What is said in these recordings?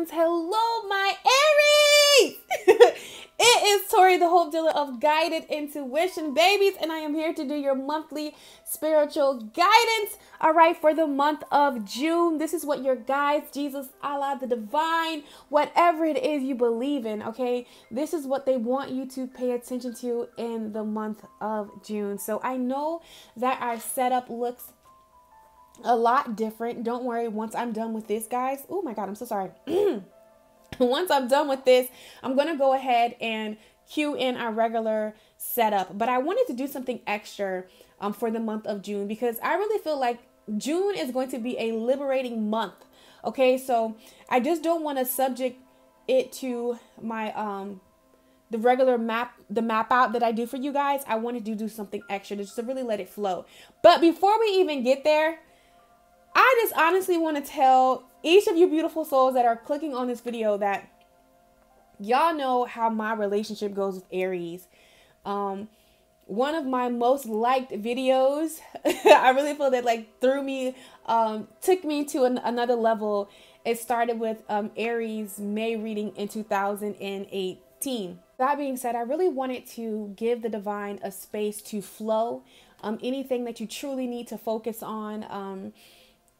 ones. Hello, my Aries! it is Tori, the Hope Dealer of Guided Intuition, babies, and I am here to do your monthly spiritual guidance. All right, for the month of June. This is what your guides, Jesus, Allah, the divine, whatever it is you believe in, okay? This is what they want you to pay attention to in the month of June. So I know that our setup looks a lot different. Don't worry, once I'm done with this, guys. Oh my God, I'm so sorry. once I'm done with this, I'm going to go ahead and cue in our regular setup. But I wanted to do something extra um, for the month of June because I really feel like June is going to be a liberating month. Okay, so I just don't want to subject it to my um the regular map the map out that I do for you guys. I wanted to do something extra just to really let it flow. But before we even get there, just honestly want to tell each of you beautiful souls that are clicking on this video that y'all know how my relationship goes with Aries. Um, one of my most liked videos, I really feel that like threw me, um, took me to an, another level. It started with um, Aries May reading in 2018. That being said, I really wanted to give the divine a space to flow. Um, anything that you truly need to focus on. Um,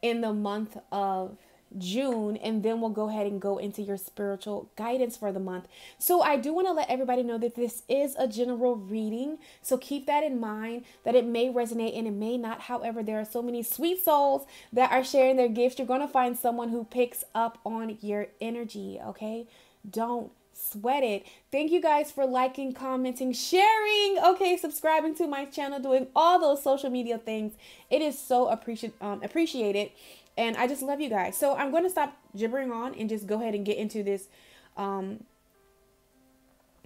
in the month of June, and then we'll go ahead and go into your spiritual guidance for the month. So, I do want to let everybody know that this is a general reading. So, keep that in mind that it may resonate and it may not. However, there are so many sweet souls that are sharing their gifts. You're going to find someone who picks up on your energy, okay? Don't sweat it. Thank you guys for liking, commenting, sharing, okay, subscribing to my channel, doing all those social media things. It is so appreciate um, appreciated. And I just love you guys. So I'm going to stop gibbering on and just go ahead and get into this um,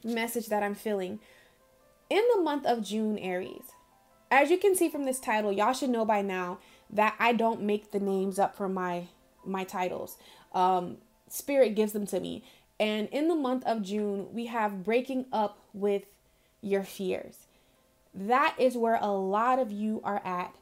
message that I'm feeling. In the month of June, Aries, as you can see from this title, y'all should know by now that I don't make the names up for my my titles. Um, Spirit gives them to me. And in the month of June, we have breaking up with your fears. That is where a lot of you are at.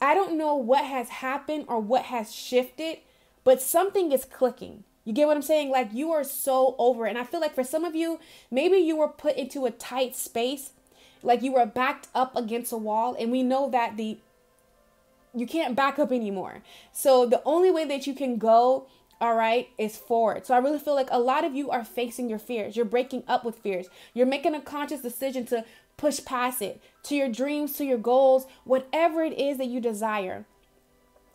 I don't know what has happened or what has shifted, but something is clicking. You get what I'm saying? Like you are so over it. And I feel like for some of you, maybe you were put into a tight space, like you were backed up against a wall. And we know that the you can't back up anymore. So the only way that you can go all right, is forward. So I really feel like a lot of you are facing your fears. You're breaking up with fears. You're making a conscious decision to push past it to your dreams, to your goals, whatever it is that you desire.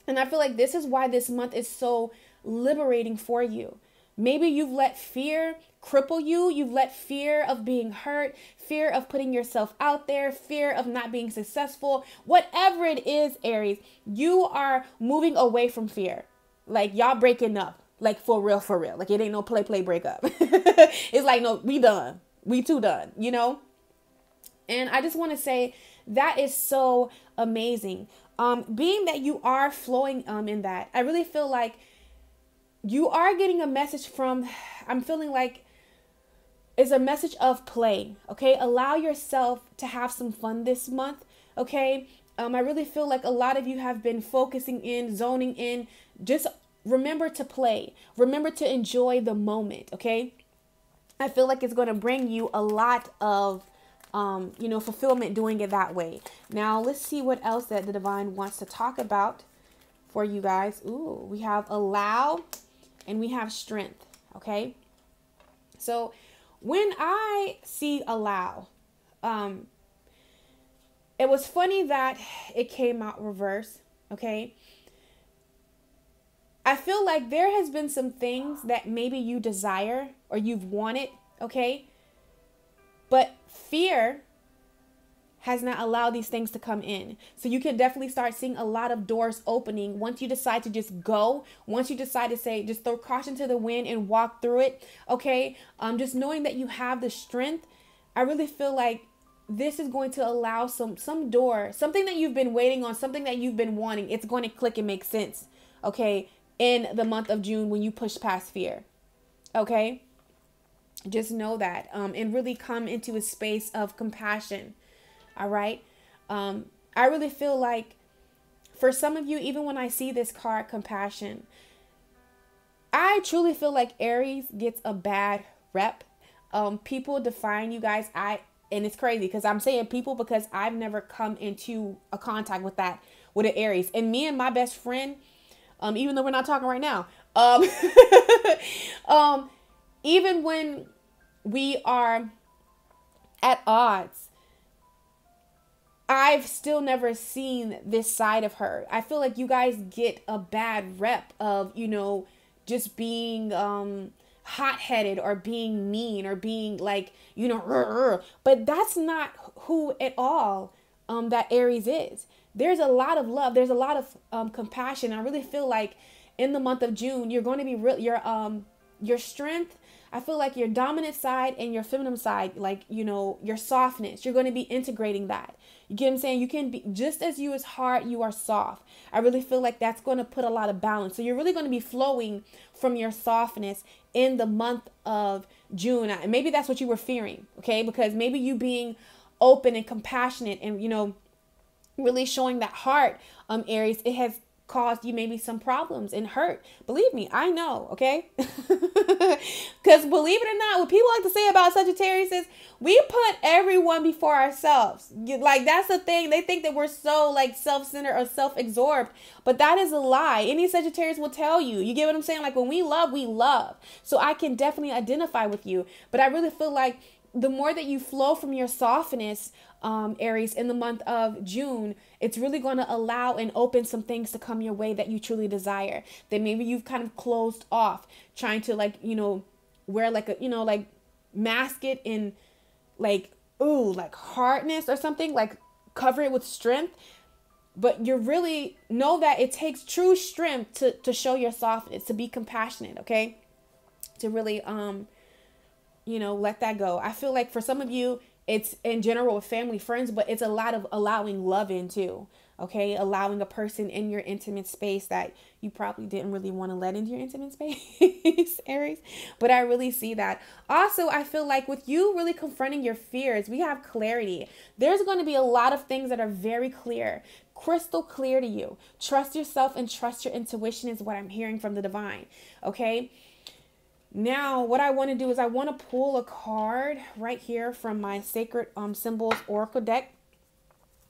And I feel like this is why this month is so liberating for you. Maybe you've let fear cripple you. You've let fear of being hurt, fear of putting yourself out there, fear of not being successful, whatever it is, Aries, you are moving away from fear. Like y'all breaking up. Like for real, for real. Like it ain't no play play breakup. it's like no, we done. We too done, you know? And I just want to say that is so amazing. Um, being that you are flowing um in that, I really feel like you are getting a message from I'm feeling like it's a message of play. Okay, allow yourself to have some fun this month. Okay, um, I really feel like a lot of you have been focusing in, zoning in. Just remember to play. Remember to enjoy the moment, okay? I feel like it's going to bring you a lot of, um, you know, fulfillment doing it that way. Now, let's see what else that the divine wants to talk about for you guys. Ooh, we have allow and we have strength, okay? So when I see allow, um, it was funny that it came out reverse, okay? I feel like there has been some things that maybe you desire or you've wanted, okay? But fear has not allowed these things to come in. So you can definitely start seeing a lot of doors opening once you decide to just go. Once you decide to say, just throw caution to the wind and walk through it. Okay. Um, just knowing that you have the strength, I really feel like this is going to allow some some door, something that you've been waiting on, something that you've been wanting. It's going to click and make sense. Okay, in the month of June when you push past fear. Okay, just know that, um, and really come into a space of compassion. All right, um, I really feel like for some of you, even when I see this card, compassion. I truly feel like Aries gets a bad rep. Um, people define you guys. I and it's crazy because I'm saying people because I've never come into a contact with that with an Aries. And me and my best friend, um, even though we're not talking right now, um, um, even when we are at odds, I've still never seen this side of her. I feel like you guys get a bad rep of, you know, just being um hot-headed or being mean or being like, you know, but that's not who at all um that Aries is. There's a lot of love, there's a lot of um compassion. I really feel like in the month of June, you're going to be real your um your strength I feel like your dominant side and your feminine side, like, you know, your softness, you're going to be integrating that. You get what I'm saying? You can be just as you is hard, you are soft. I really feel like that's going to put a lot of balance. So you're really going to be flowing from your softness in the month of June. And maybe that's what you were fearing, okay? Because maybe you being open and compassionate and you know really showing that heart um aries it has caused you maybe some problems and hurt. Believe me, I know, okay? Because believe it or not, what people like to say about Sagittarius is we put everyone before ourselves. Like, that's the thing. They think that we're so, like, self centered or self absorbed, but that is a lie. Any Sagittarius will tell you. You get what I'm saying? Like, when we love, we love. So I can definitely identify with you, but I really feel like the more that you flow from your softness, um, Aries, in the month of June, it's really going to allow and open some things to come your way that you truly desire. That maybe you've kind of closed off, trying to like, you know, wear like a, you know, like mask it in like, ooh, like hardness or something, like cover it with strength. But you really know that it takes true strength to, to show your softness, to be compassionate, okay? To really um you know, let that go. I feel like for some of you, it's in general with family, friends, but it's a lot of allowing love in too. Okay, allowing a person in your intimate space that you probably didn't really want to let into your intimate space, Aries. But I really see that. Also, I feel like with you really confronting your fears, we have clarity. There's going to be a lot of things that are very clear, crystal clear to you. Trust yourself and trust your intuition, is what I'm hearing from the divine. Okay, now, what I want to do is I want to pull a card right here from my Sacred um, Symbols Oracle deck.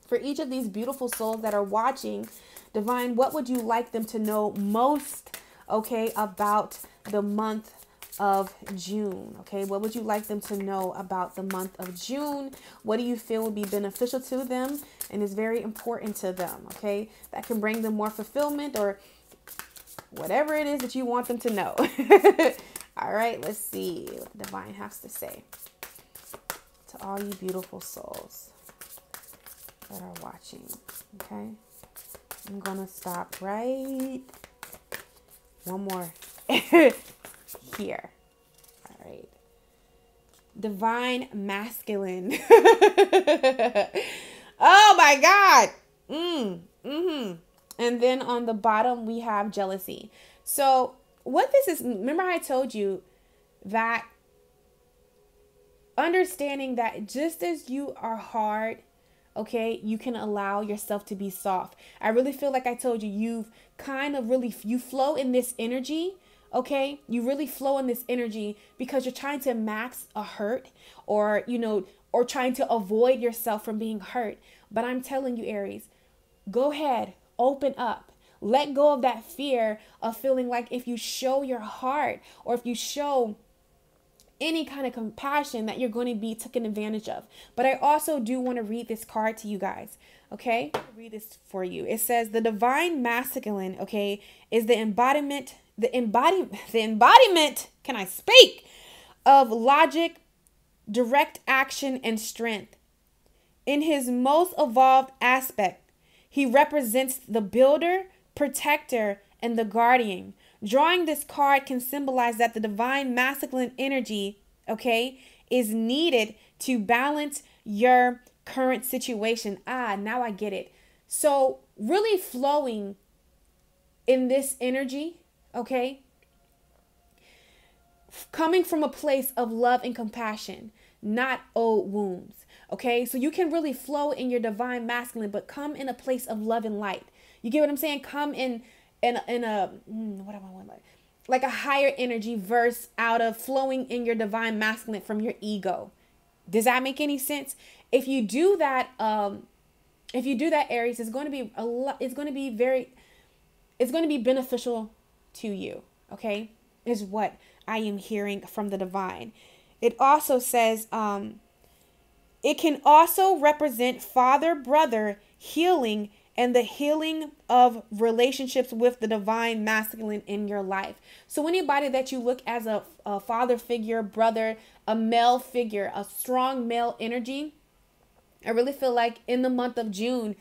For each of these beautiful souls that are watching, Divine, what would you like them to know most, okay, about the month of June. Okay, what would you like them to know about the month of June? What do you feel would be beneficial to them and is very important to them? Okay, that can bring them more fulfillment or whatever it is that you want them to know. All right, let's see what divine has to say to all you beautiful souls that are watching. Okay, I'm gonna stop right one more here. All right, divine masculine. oh my God. Mm. Mm-hmm. And then on the bottom we have jealousy. So what this is remember I told you that understanding that just as you are hard okay you can allow yourself to be soft. I really feel like i told you you've kind of really you flow in this energy okay? You really flow in this energy because you're trying to max a hurt or you know or trying to avoid yourself from being hurt. But i'm telling you aries go ahead open up let go of that fear of feeling like if you show your heart or if you show any kind of compassion that you're going to be taken advantage of. But I also do want to read this card to you guys. Okay? read this for you. It says the divine masculine, okay, is the embodiment the embodiment the embodiment, can I speak, of logic, direct action and strength. In his most evolved aspect, he represents the builder, protector, and the guardian. Drawing this card can symbolize that the divine masculine energy, okay, is needed to balance your current situation. Ah, now I get it. So, really flowing in this energy, okay, coming from a place of love and compassion, not old wounds. Okay, so you can really flow in your divine masculine, but come in a place of love and light. You get what I'm saying? Come in in in a mm, what am I want like like a higher energy verse out of flowing in your divine masculine from your ego. Does that make any sense? If you do that, um, if you do that, Aries, it's going to be a lot. It's going to be very. It's going to be beneficial to you. Okay, is what I am hearing from the divine. It also says, um, it can also represent father brother healing and the healing of relationships with the divine masculine in your life. So, anybody that you look as a, a father figure, brother, a male figure, a strong male energy, I really feel like in the month of June,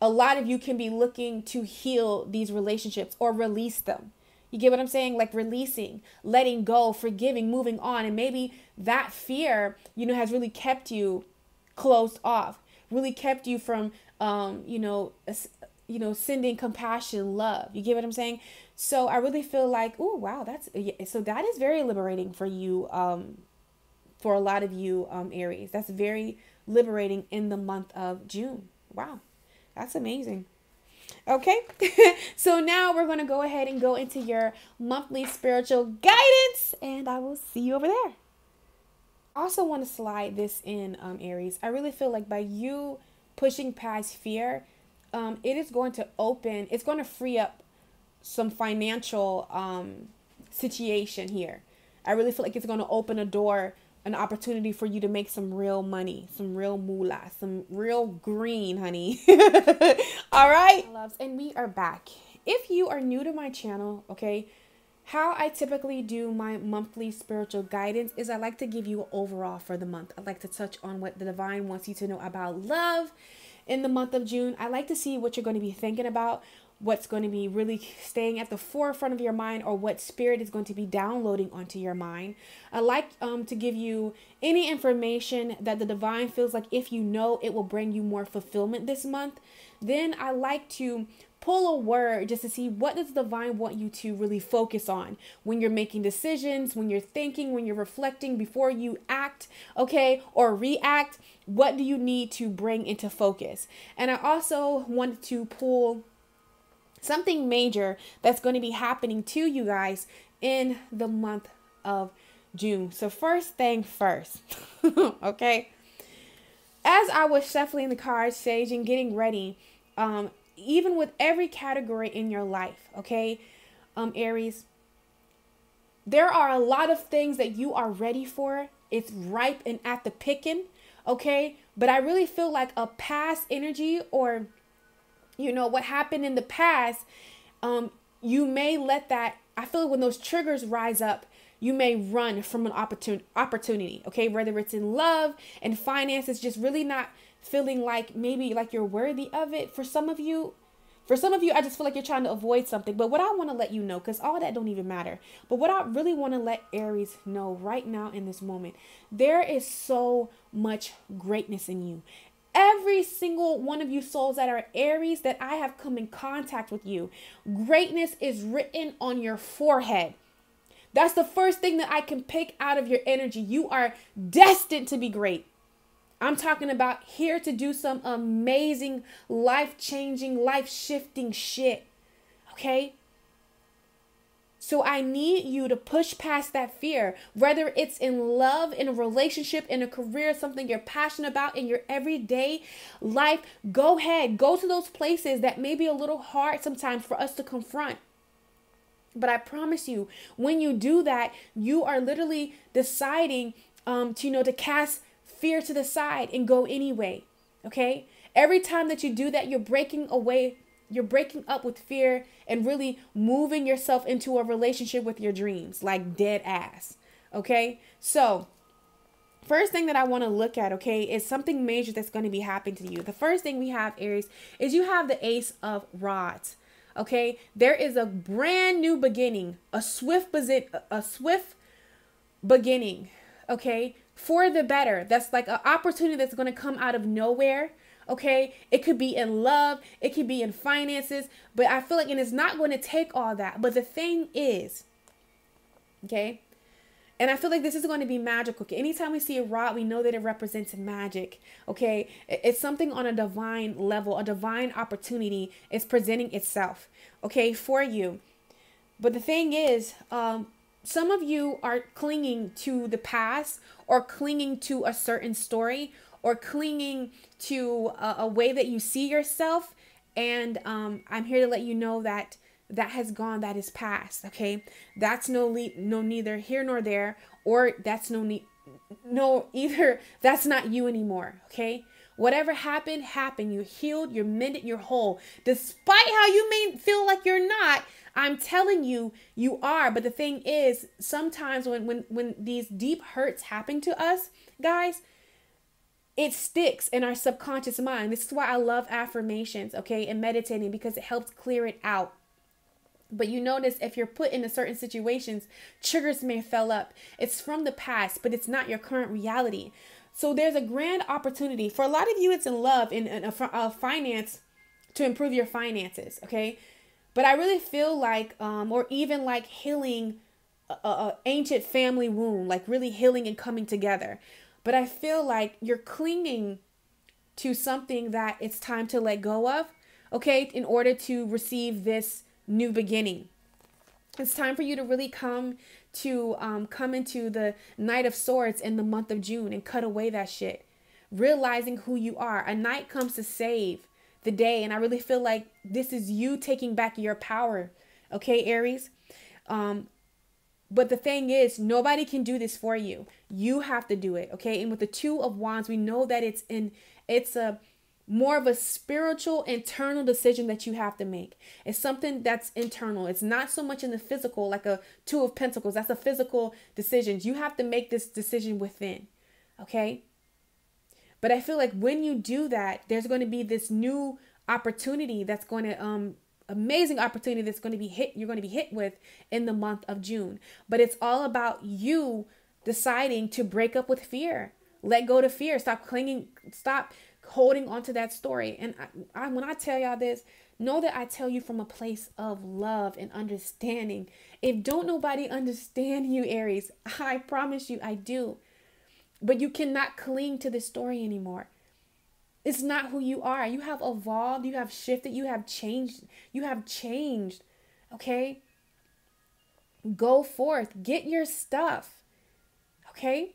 a lot of you can be looking to heal these relationships or release them. You get what I'm saying? Like releasing, letting go, forgiving, moving on. And maybe that fear, you know, has really kept you closed off, really kept you from um, you know, you know, sending compassion, love. You get what I'm saying? So I really feel like, oh wow, that's so that is very liberating for you, um, for a lot of you, um, Aries. That's very liberating in the month of June. Wow, that's amazing. Okay, so now we're gonna go ahead and go into your monthly spiritual guidance, and I will see you over there. I also want to slide this in, um, Aries. I really feel like by you pushing past fear, um, it is going to open, it's going to free up some financial um, situation here. I really feel like it's going to open a door, an opportunity for you to make some real money, some real moolah, some real green, honey. All right, loves, and we are back. If you are new to my channel, okay, how I typically do my monthly spiritual guidance is I like to give you overall for the month. I like to touch on what the divine wants you to know about love in the month of June. I like to see what you're going to be thinking about, what's going to be really staying at the forefront of your mind, or what spirit is going to be downloading onto your mind. I like um, to give you any information that the divine feels like if you know it will bring you more fulfillment this month. Then I like to pull a word just to see what does the divine want you to really focus on when you're making decisions when you're thinking when you're reflecting before you act okay or react. What do you need to bring into focus? And i also want to pull something major that's going to be happening to you guys in the month of june. So first thing first okay? As i was shuffling the cards sage and getting ready um, even with every category in your life, okay? Um, Aries, there are a lot of things that you are ready for. It's ripe and at the picking, okay? But I really feel like a past energy or, you know, what happened in the past, um, you may let that, I feel like when those triggers rise up, you may run from an opportun- opportunity, okay? Whether it's in love and finances, just really not feeling like maybe like you're worthy of it. For some of you, for some of you, I just feel like you're trying to avoid something. But what I want to let you know, because all that don't even matter. But what I really want to let Aries know right now in this moment, there is so much greatness in you. Every single one of you souls that are Aries that I have come in contact with you, greatness is written on your forehead. That's the first thing that I can pick out of your energy. You are destined to be great. I'm talking about here to do some amazing, life changing, life shifting shit. Okay? So I need you to push past that fear, whether it's in love, in a relationship, in a career, something you're passionate about in your everyday life. Go ahead, go to those places that may be a little hard sometimes for us to confront. But I promise you, when you do that, you are literally deciding um, to you know to cast fear to the side and go anyway. Okay? Every time that you do that, you're breaking away, you're breaking up with fear and really moving yourself into a relationship with your dreams, like dead ass. Okay? So, first thing that I want to look at, okay, is something major that's going to be happening to you. The first thing we have, Aries, is you have the Ace of Rods. Okay? There is a brand new beginning, a swift a swift beginning, okay? For the better. That's like an opportunity that's going to come out of nowhere. Okay, it could be in love, it could be in finances, but I feel like, and it's not going to take all that. But the thing is, okay, and I feel like this is going to be magical. Anytime we see a rod, we know that it represents magic. Okay. It's something on a divine level, a divine opportunity is presenting itself. Okay. For you. But the thing is, um, some of you are clinging to the past or clinging to a certain story or clinging to a, a way that you see yourself. And um, I'm here to let you know that that has gone, that is past. Okay, that's no le- no neither here nor there, or that's no need, no either. That's not you anymore. Okay, whatever happened, happened. You healed, you're mended, you're whole. Despite how you may feel like you're not, I'm telling you, you are. But the thing is, sometimes when when when these deep hurts happen to us, guys, it sticks in our subconscious mind. This is why I love affirmations, okay, and meditating because it helps clear it out. But you notice if you're put into certain situations, triggers may fill up. It's from the past, but it's not your current reality. So there's a grand opportunity for a lot of you. It's in love in, in a, a finance to improve your finances. Okay, but I really feel like, um, or even like healing a, a ancient family wound, like really healing and coming together. But I feel like you're clinging to something that it's time to let go of, okay, in order to receive this new beginning. It's time for you to really come to um, come into the Knight of Swords in the month of June and cut away that shit. Realizing who you are. A knight comes to save the day. And I really feel like this is you taking back your power. Okay, Aries? Um, but the thing is, nobody can do this for you. You have to do it, okay? And with the two of wands, we know that it's in it's a more of a spiritual internal decision that you have to make. It's something that's internal. It's not so much in the physical like a two of pentacles. That's a physical decision. You have to make this decision within. Okay? But I feel like when you do that, there's going to be this new opportunity that's going to um amazing opportunity that's going to be hit you're going to be hit with in the month of June. But it's all about you deciding to break up with fear. Let go to fear. Stop clinging stop holding on to that story. And I, I when I tell y'all this, know that I tell you from a place of love and understanding. If don't nobody understand you Aries, I promise you I do. But you cannot cling to this story anymore. It's not who you are. You have evolved, you have shifted, you have changed. You have changed. Okay? Go forth, get your stuff. Okay?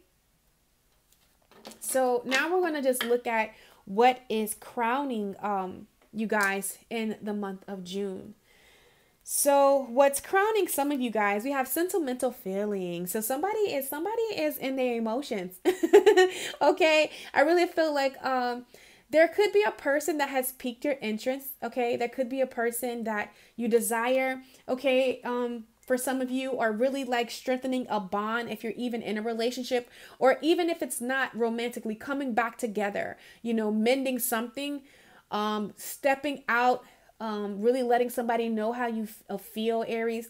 So now we're going to just look at what is crowning um you guys in the month of June. So what's crowning some of you guys, we have sentimental feelings. So somebody is somebody is in their emotions. okay? I really feel like um there could be a person that has piqued your interest, okay? There could be a person that you desire, okay? Um for some of you are really like strengthening a bond if you're even in a relationship or even if it's not romantically coming back together, you know, mending something, um stepping out um, really letting somebody know how you f- uh, feel, Aries.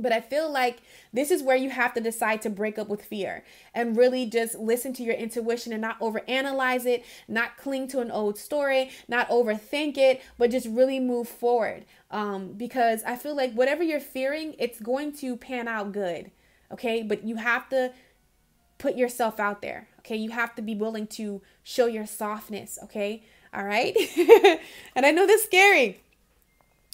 But I feel like this is where you have to decide to break up with fear and really just listen to your intuition and not overanalyze it, not cling to an old story, not overthink it, but just really move forward. Um, because I feel like whatever you're fearing, it's going to pan out good. Okay. But you have to put yourself out there. Okay. You have to be willing to show your softness. Okay. All right. and I know this is scary,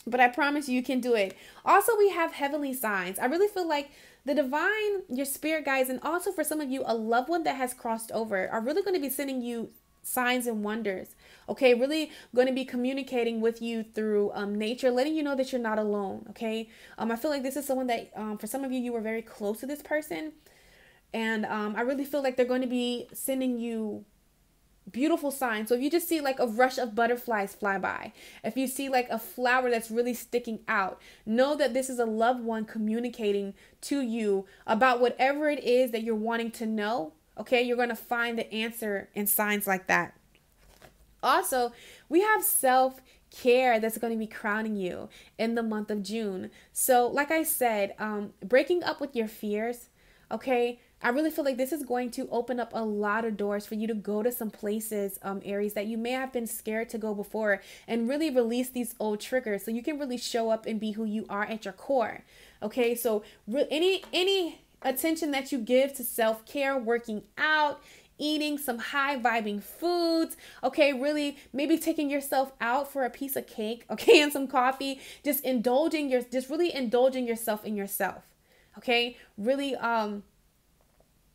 but I promise you, you can do it. Also, we have heavenly signs. I really feel like the divine, your spirit guides, and also for some of you, a loved one that has crossed over are really going to be sending you signs and wonders. Okay, really going to be communicating with you through um, nature, letting you know that you're not alone. Okay, um, I feel like this is someone that um, for some of you, you were very close to this person, and um, I really feel like they're going to be sending you beautiful sign. So if you just see like a rush of butterflies fly by, if you see like a flower that's really sticking out, know that this is a loved one communicating to you about whatever it is that you're wanting to know. Okay, you're going to find the answer in signs like that. Also, we have self care that's going to be crowning you in the month of June. So, like I said, um, breaking up with your fears, okay, I really feel like this is going to open up a lot of doors for you to go to some places, um, Aries, that you may have been scared to go before and really release these old triggers so you can really show up and be who you are at your core. Okay, so re- any any attention that you give to self-care, working out, eating some high vibing foods, okay? Really maybe taking yourself out for a piece of cake, okay, and some coffee, just indulging your just really indulging yourself in yourself. Okay? Really um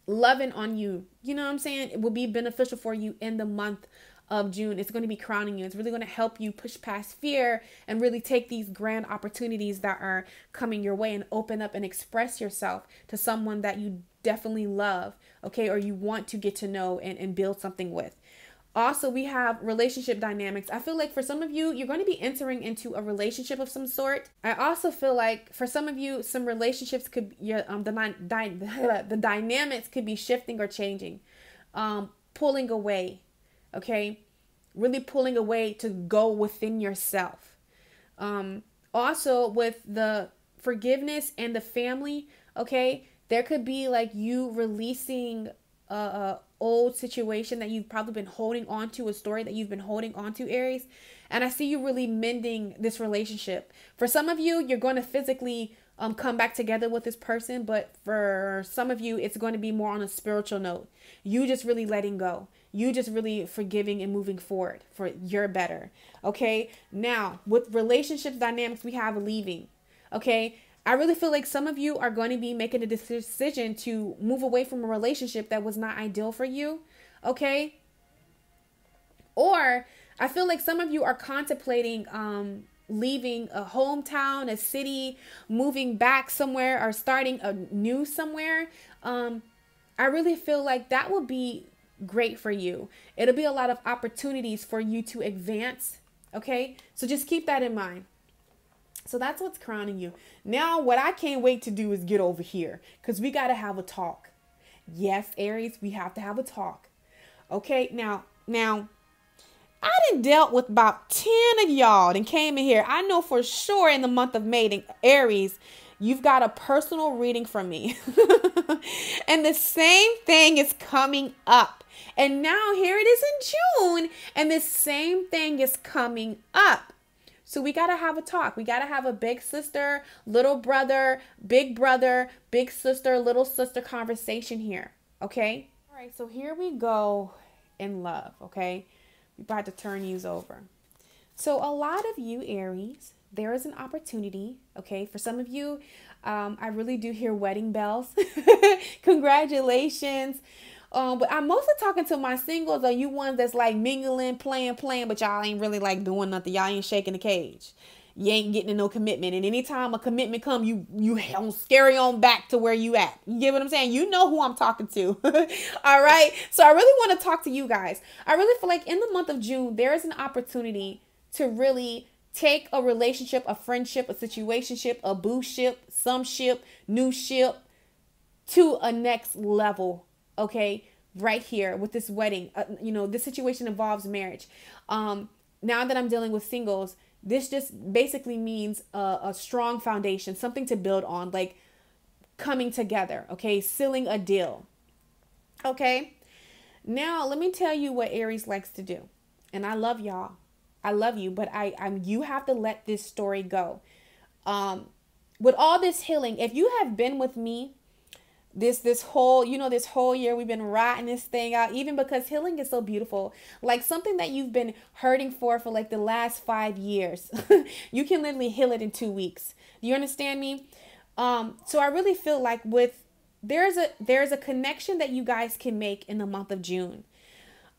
loving on you. You know what I'm saying? It will be beneficial for you in the month of June. It's going to be crowning you. It's really going to help you push past fear and really take these grand opportunities that are coming your way and open up and express yourself to someone that you definitely love, okay, or you want to get to know and, and build something with. Also, we have relationship dynamics. I feel like for some of you, you're going to be entering into a relationship of some sort. I also feel like for some of you, some relationships could um the the, the dynamics could be shifting or changing, um, pulling away, okay, really pulling away to go within yourself. Um, also with the forgiveness and the family, okay, there could be like you releasing a, a old situation that you've probably been holding on to, a story that you've been holding on to, Aries. And I see you really mending this relationship. For some of you, you're going to physically um, come back together with this person, but for some of you, it's going to be more on a spiritual note. You just really letting go. You just really forgiving and moving forward for your better. Okay. Now, with relationships dynamics, we have leaving. Okay. I really feel like some of you are going to be making a decision to move away from a relationship that was not ideal for you. Okay. Or I feel like some of you are contemplating um, leaving a hometown, a city, moving back somewhere, or starting a new somewhere. Um, I really feel like that will be great for you. It'll be a lot of opportunities for you to advance. Okay. So just keep that in mind. So that's what's crowning you. Now, what I can't wait to do is get over here because we got to have a talk. Yes, Aries, we have to have a talk. Okay, now, now, I done dealt with about 10 of y'all and came in here. I know for sure in the month of May, Aries, you've got a personal reading from me. and the same thing is coming up. And now here it is in June, and the same thing is coming up. So we got to have a talk. We got to have a big sister, little brother, big brother, big sister, little sister conversation here. Okay? All right, so here we go in love. Okay? We're about to turn these over. So, a lot of you, Aries, there is an opportunity. Okay? For some of you, um, I really do hear wedding bells. Congratulations. Um, but I'm mostly talking to my singles or you ones that's like mingling, playing, playing, but y'all ain't really like doing nothing. Y'all ain't shaking the cage. You ain't getting no commitment. And anytime a commitment come, you you on scary on back to where you at. You get what I'm saying? You know who I'm talking to. All right. So I really want to talk to you guys. I really feel like in the month of June, there is an opportunity to really take a relationship, a friendship, a situationship, a boo ship, some ship, new ship to a next level okay right here with this wedding uh, you know this situation involves marriage. Um now that i'm dealing with singles this just basically means a, a strong foundation something to build on like coming together okay sealing a deal. Okay? Now let me tell you what aries likes to do. And i love y'all. I love you but i i'm you have to let this story go. Um with all this healing if you have been with me this this whole you know this whole year we've been rotting this thing out even because healing is so beautiful. Like something that you've been hurting for for like the last five years you can literally heal it in two weeks. Do you understand me? Um so i really feel like with there's a there's a connection that you guys can make in the month of june.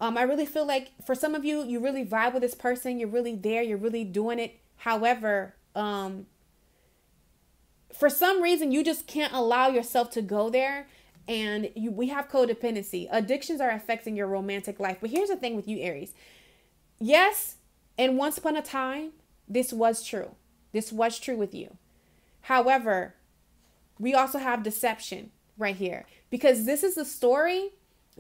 Um i really feel like for some of you you really vibe with this person you're really there you're really doing it. However um for some reason you just can't allow yourself to go there and you, we have codependency. Addictions are affecting your romantic life. But here's the thing with you aries. Yes and once upon a time this was true. This was true with you. However we also have deception right here. Because this is the story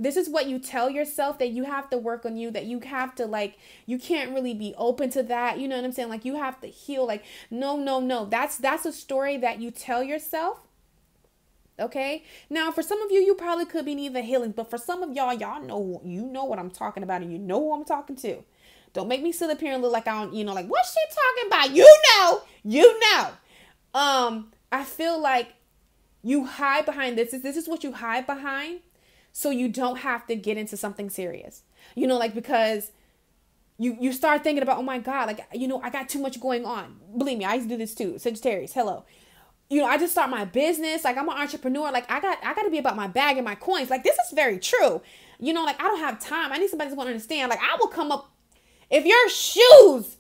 this is what you tell yourself that you have to work on you that you have to like you can't really be open to that you know what i'm saying? Like you have to heal like no no no. That's that's a story that you tell yourself okay? Now for some of you you probably could be needing healing but for some of y'all y'all know you know what i'm talking about and you know who i'm talking to. Don't make me sit up here and look like i don't you know like what's she talking about? You know you know. Um i feel like you hide behind this. Is this is what you hide behind so you don't have to get into something serious. You know, like because you you start thinking about, oh my God, like you know, I got too much going on. Believe me, I used to do this too. Sagittarius, hello. You know, I just start my business. Like I'm an entrepreneur. Like I got I got to be about my bag and my coins. Like this is very true. You know, like I don't have time. I need somebody to understand. Like I will come up if your shoes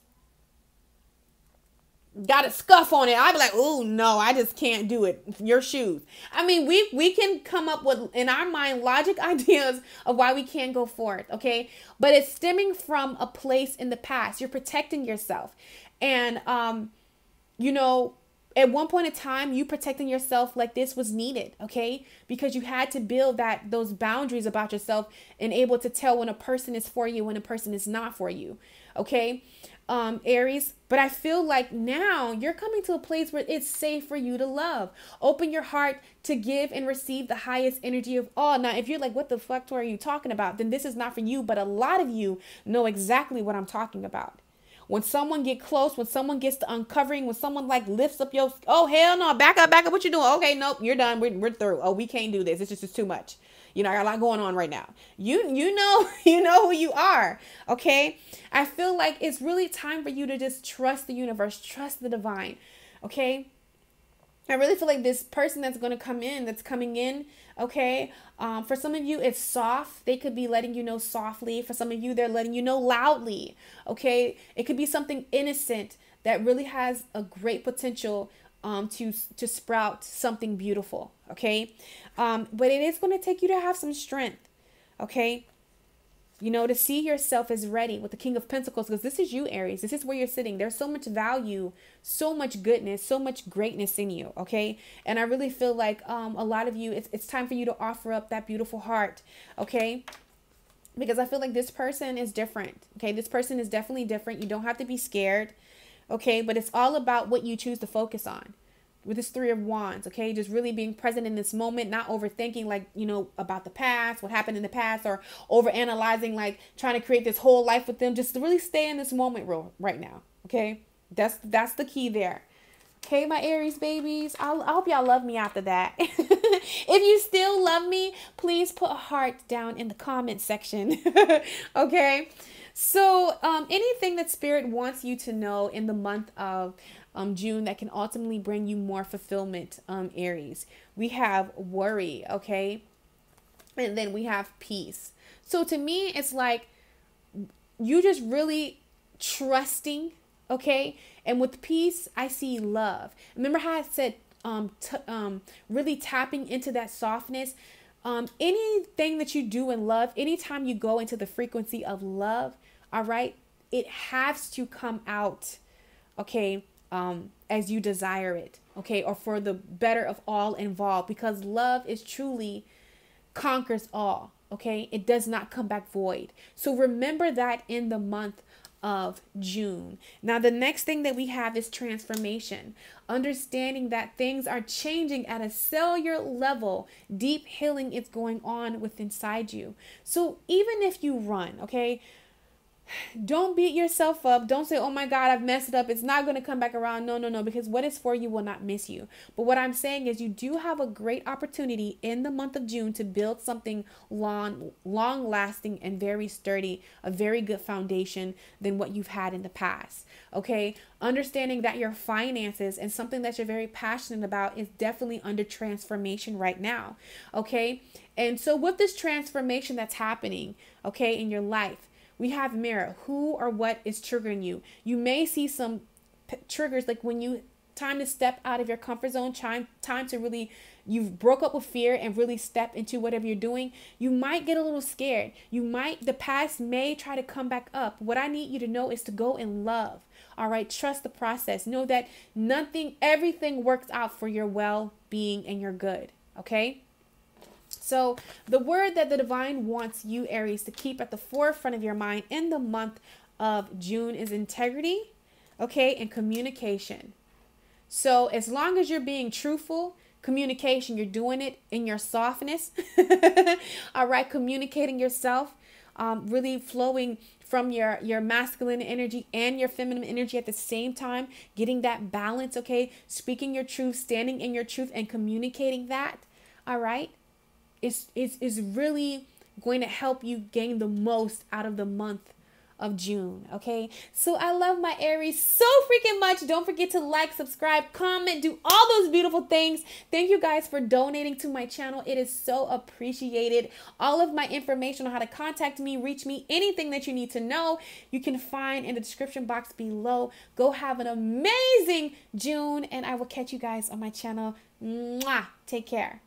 got a scuff on it, I'd be like, oh no, I just can't do it. Your shoes. I mean, we we can come up with in our mind logic ideas of why we can't go forth, okay? But it's stemming from a place in the past. You're protecting yourself. And um, you know, at one point in time, you protecting yourself like this was needed, okay? Because you had to build that those boundaries about yourself and able to tell when a person is for you when a person is not for you. Okay? Um, Aries, but I feel like now you're coming to a place where it's safe for you to love. Open your heart to give and receive the highest energy of all. Now, if you're like, what the fuck are you talking about? Then this is not for you, but a lot of you know exactly what I'm talking about. When someone get close, when someone gets to uncovering, when someone like lifts up your, oh hell no, back up, back up, what you doing? Okay, nope, you're done. We're, we're through. Oh, we can't do this. It's just it's too much. You know, I got a lot going on right now. You you know, you know who you are. Okay? I feel like it's really time for you to just trust the universe, trust the divine. Okay? I really feel like this person that's going to come in, that's coming in, okay? Um, for some of you, it's soft. They could be letting you know softly. For some of you, they're letting you know loudly, okay? It could be something innocent that really has a great potential um, to to sprout something beautiful. Okay, um, but it is going to take you to have some strength. Okay, you know to see yourself as ready with the King of Pentacles because this is you, Aries. This is where you're sitting. There's so much value, so much goodness, so much greatness in you. Okay, and I really feel like um, a lot of you, it's it's time for you to offer up that beautiful heart. Okay because I feel like this person is different. Okay, this person is definitely different. You don't have to be scared. Okay, but it's all about what you choose to focus on. With this three of wands okay? Just really being present in this moment not overthinking like you know about the past what happened in the past or over analyzing like trying to create this whole life with them. Just really stay in this moment real right now okay? That's that's the key there. Okay my aries babies I'll, i hope y'all love me after that. If you still love me please put a heart down in the comment section okay so, um, anything that Spirit wants you to know in the month of um, June that can ultimately bring you more fulfillment, um, Aries. We have worry, okay? And then we have peace. So, to me, it's like you just really trusting, okay? And with peace, I see love. Remember how I said um, um really tapping into that softness? Um, anything that you do in love, anytime you go into the frequency of love, all right, it has to come out, okay, um, as you desire it, okay, or for the better of all involved, because love is truly conquers all, okay? It does not come back void. So remember that in the month of June. Now, the next thing that we have is transformation, understanding that things are changing at a cellular level. Deep healing is going on within inside you. So, even if you run, okay, don't beat yourself up. Don't say, oh my God, I've messed it up. It's not going to come back around. No, no, no, because what is for you will not miss you. But what I'm saying is, you do have a great opportunity in the month of June to build something long, long lasting and very sturdy, a very good foundation than what you've had in the past. Okay. Understanding that your finances and something that you're very passionate about is definitely under transformation right now. Okay. And so, with this transformation that's happening, okay, in your life, we have mirror. Who or what is triggering you? You may see some triggers like when you time to step out of your comfort zone, time time to really you've broke up with fear and really step into whatever you're doing. You might get a little scared. You might the past may try to come back up. What I need you to know is to go in love. All right, trust the process. Know that nothing everything works out for your well-being and your good, okay? So, the word that the divine wants you, Aries, to keep at the forefront of your mind in the month of June is integrity, okay, and communication. So, as long as you're being truthful, communication, you're doing it in your softness, all right, communicating yourself, um, really flowing from your your masculine energy and your feminine energy at the same time getting that balance okay speaking your truth standing in your truth and communicating that all right is is is really going to help you gain the most out of the month of June. Okay. So I love my Aries so freaking much. Don't forget to like, subscribe, comment, do all those beautiful things. Thank you guys for donating to my channel. It is so appreciated. All of my information on how to contact me, reach me, anything that you need to know, you can find in the description box below. Go have an amazing June, and I will catch you guys on my channel. Mwah! Take care.